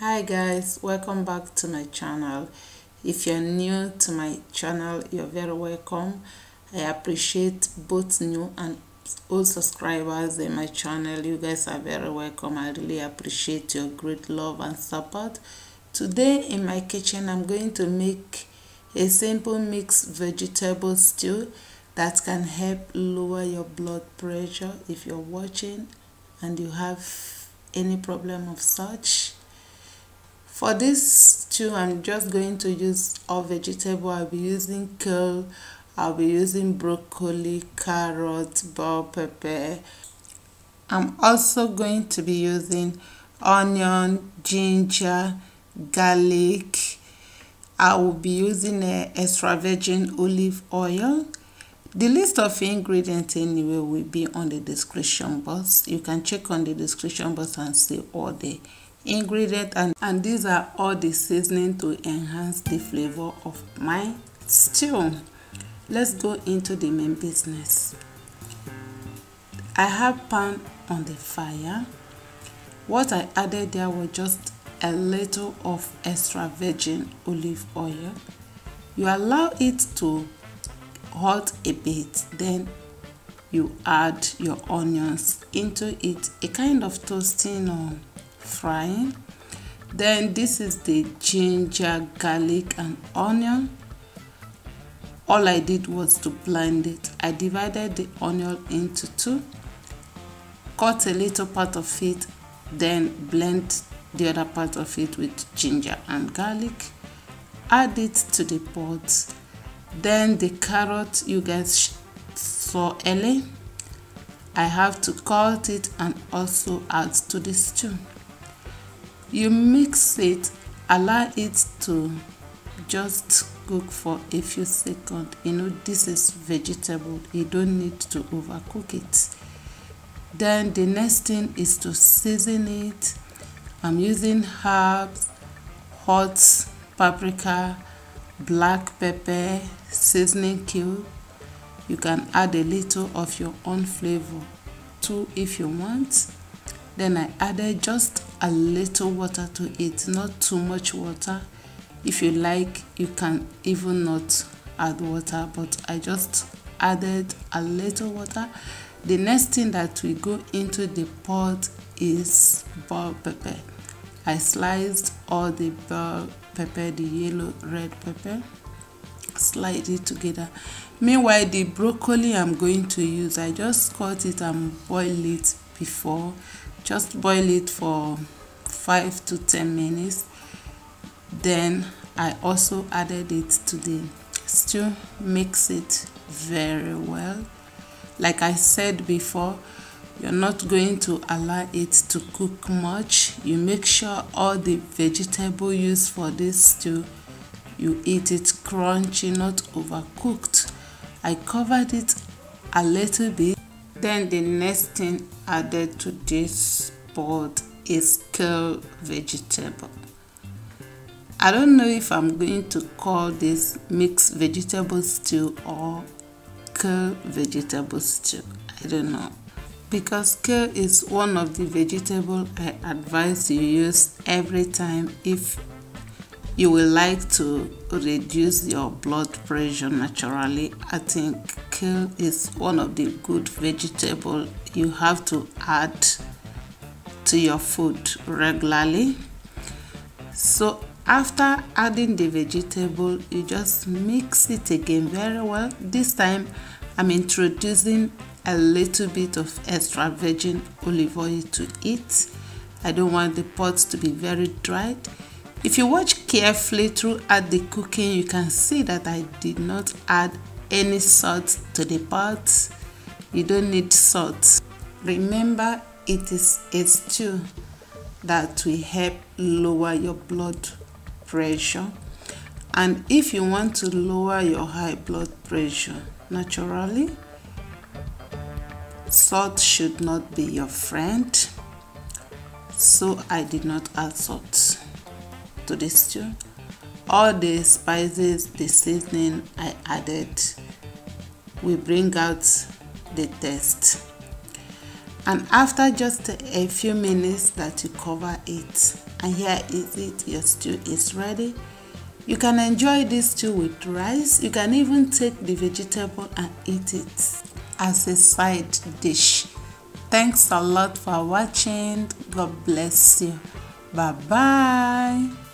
hi guys welcome back to my channel. If you're new to my channel you're very welcome. I appreciate both new and old subscribers in my channel. You guys are very welcome. I really appreciate your great love and support. Today in my kitchen i'm going to make a simple mixed vegetable stew that can help lower your blood pressure if you're watching and you have any problem of such for this stew i'm just going to use all vegetable. I'll be using kale i'll be using broccoli carrot bell pepper. I'm also going to be using onion ginger garlic. I will be using a extra virgin olive oil. The list of ingredients anyway will be on the description box. You can check on the description box and see all the ingredients and, and these are all the seasoning to enhance the flavor of my stew. Let's go into the main business. I have pan on the fire. What I added there was just a little of extra virgin olive oil. You allow it to hot a bit then you add your onions into it a kind of toasting or frying. Then this is the ginger garlic and onion. All I did was to blend it. I divided the onion into two cut a little part of it then blend the other part of it with ginger and garlic. Add it to the pot. Then the carrot you guys saw earlier. I have to cut it and also add to the stew you mix it allow it to just cook for a few seconds. You know this is vegetable. You don't need to overcook it. Then the next thing is to season it. I'm using herbs hot paprika black pepper seasoning cube. You can add a little of your own flavor too if you want then i added just a little water to it not too much water. If you like you can even not add water but i just added a little water. The next thing that we go into the pot is bell pepper. I sliced all the bell pepper the yellow red pepper slide it together. Meanwhile the broccoli i'm going to use i just cut it and boil it before just boil it for five to ten minutes. Then i also added it to the stew mix it very well. Like i said before you're not going to allow it to cook much. You make sure all the vegetable used for this stew you eat it crunchy not overcooked. I covered it a little bit then the next thing added to this pot is kale vegetable. I don't know if i'm going to call this mixed vegetable stew or kale vegetable stew. I don't know. Because kale is one of the vegetable I advise you use every time if you will like to reduce your blood pressure naturally I think kale is one of the good vegetable you have to add to your food regularly so after adding the vegetable you just mix it again very well this time I'm introducing a little bit of extra virgin olive oil to it. I don't want the pot to be very dried. If you watch carefully throughout the cooking, you can see that I did not add any salt to the pot. You don't need salt. Remember, it is a stew that will help lower your blood pressure. And if you want to lower your high blood pressure naturally, salt should not be your friend so I did not add salt to this stew all the spices the seasoning I added will bring out the taste. And after just a few minutes that you cover it and here is it your stew is ready. You can enjoy this stew with rice. You can even take the vegetable and eat it as a side dish. Thanks a lot for watching. God bless you. Bye bye